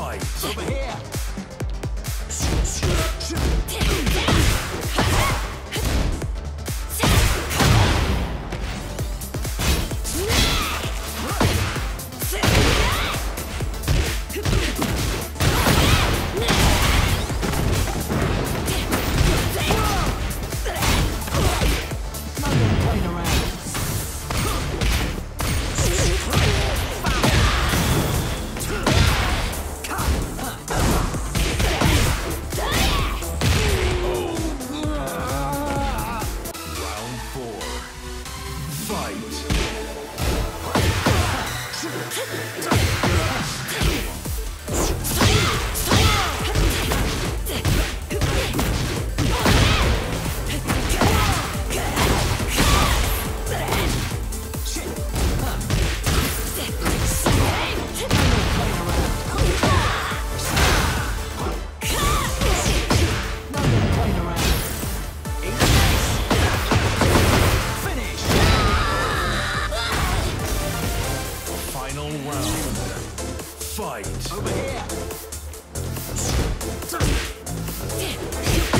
Fight. Over here. Ha ha ha! Final round. Fight. Over here.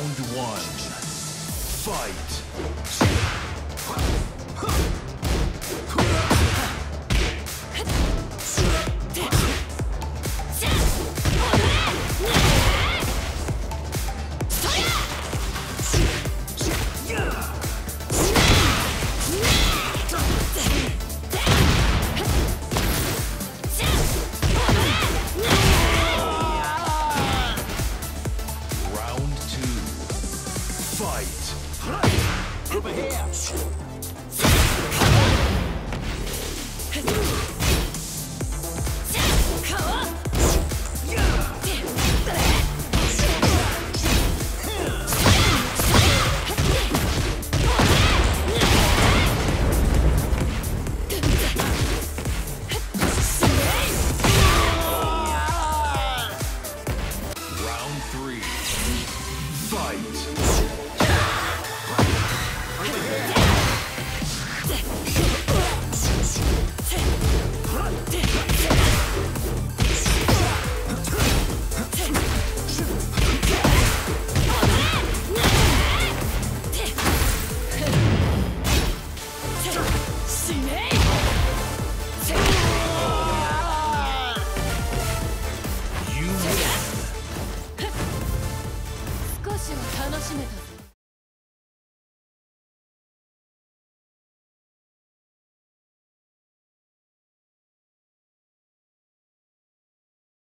Round one. Fight. しめた